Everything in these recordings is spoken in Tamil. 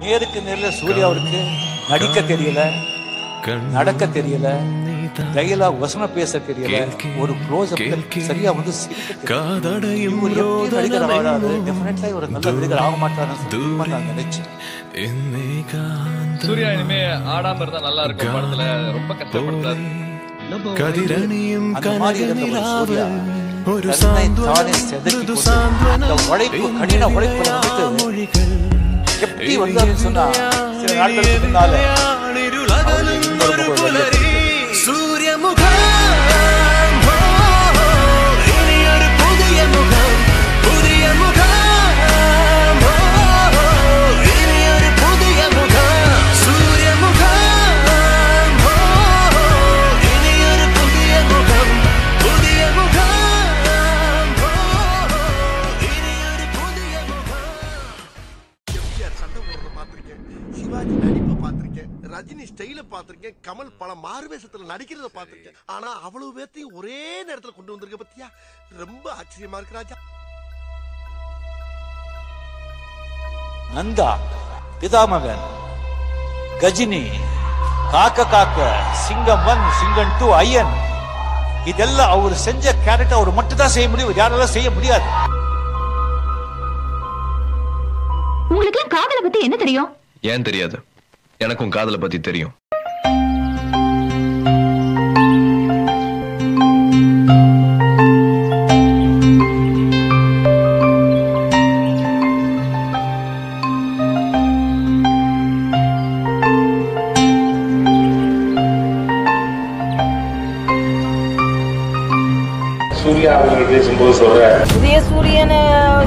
நேருக்கு நேர்ல சூர்யாவிற்கு நடிக்க தெரியல நடக்க தெரியல டைலாக் வசனம் பேச தெரியல ஒரு க்ளோஸ் சரியா வந்து. காதடையும் ஒரு நல்ல நடிகர் ஆக மாட்டாருன்னு நினைச்சேன். சூர்யா இனிமே ஆடாம இருந்தா நல்லா இருக்கும் படத்துல. ரொம்ப கதிரணியும் ஒரு மொழிகள் எப்படி வந்தாருன்னு சொன்னா சில நாட்களுக்கு முன்னால ரஜினி ஸ்டைல பார்த்திருக்கேன். கமல் பல மாறுவேஷத்துல நடிக்கிறத பார்த்திருக்கேன். ஆனா அவ்வளவு பேர்த்தையும் ஒரே நேரத்துல கொண்டு வந்திருக்க பத்தியா? ரொம்ப ஆச்சரியமா இருக்கு ராஜா. நந்தா பிதாமகன் கஜினி காக்க காக்க சிங்கம் ஒன் சிங்கம் டூ ஐயன். இதெல்லாம் அவர் செஞ்ச கேரக்டர் அவர் மட்டும் தான் செய்ய முடியும். யாராலும் செய்ய முடியாது. உங்களுக்கு காதலை பத்தி என்ன தெரியும்? ஏன் தெரியாது? எனக்கும் காதலை பத்தி தெரியும். பேசும்போது சொல்ற புதிய சூரியனை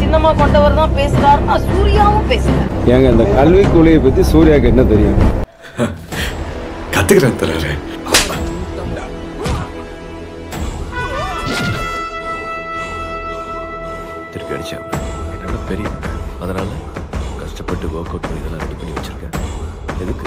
சின்னமா கொண்டவர் தான் பேசுறாருன்னா சூர்யாவும் பேசுறாரு ஏங்க இந்த கல்வி கூலியை பத்தி சூர்யாக்கு என்ன தெரியும்? கத்துக்கிறேன் தராரு திருப்பி அடிச்சாங்க என்னோட பெரிய அதனால கஷ்டப்பட்டு ஒர்க் அவுட் பண்ணி இதெல்லாம் ரெடி பண்ணி வச்சிருக்கேன். எதுக்கு?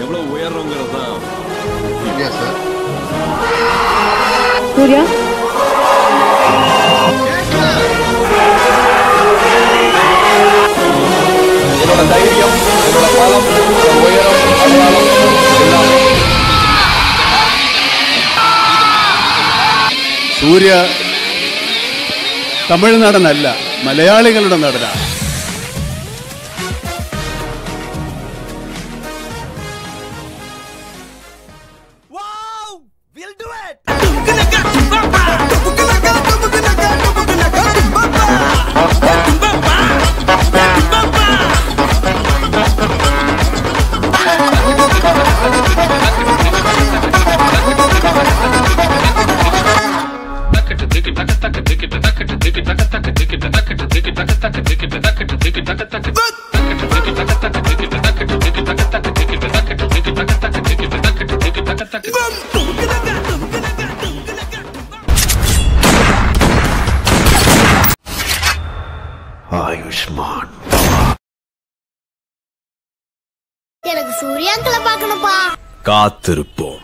எவ்வளவு உயர்றோங்கிறது தான் சூர்யா என்னோட தைரியம் என்னோட பலம் என்னோட உயரம் அடையாளம் எல்லாமே സൂര്യ തമിഴ് നടനല്ല മലയാളികളുടെ നടനാണ് ஆயுஷ்மான். எனக்கு சூர்யாக்களை பார்க்கணும்ப்பா. காத்திருப்போம்.